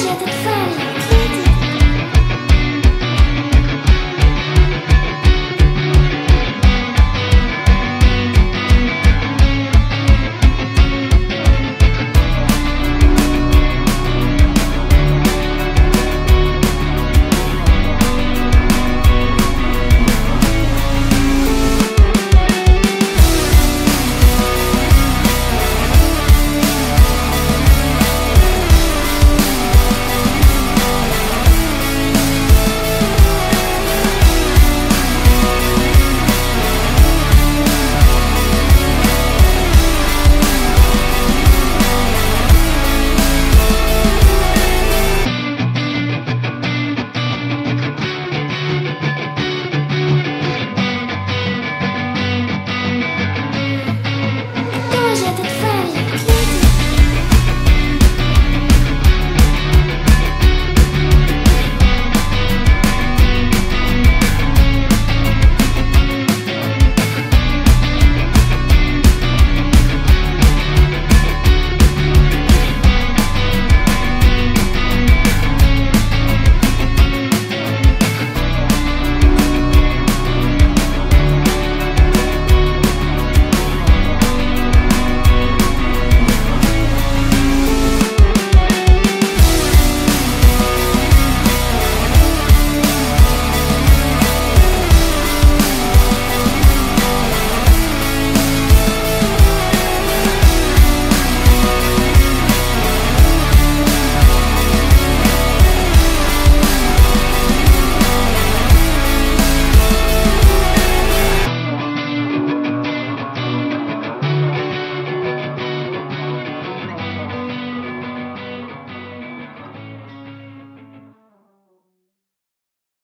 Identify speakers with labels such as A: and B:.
A: j'ai